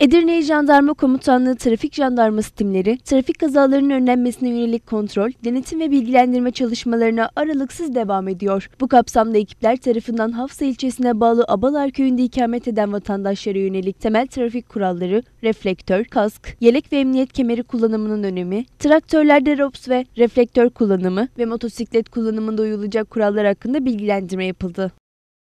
Edirne Jandarma Komutanlığı Trafik Jandarması timleri, trafik kazalarının önlenmesine yönelik kontrol, denetim ve bilgilendirme çalışmalarına aralıksız devam ediyor. Bu kapsamda ekipler tarafından Hafsa ilçesine bağlı Abalar köyünde ikamet eden vatandaşlara yönelik temel trafik kuralları, reflektör, kask, yelek ve emniyet kemeri kullanımının önemi, traktörlerde ROPS ve reflektör kullanımı ve motosiklet kullanımında uyulacak kurallar hakkında bilgilendirme yapıldı.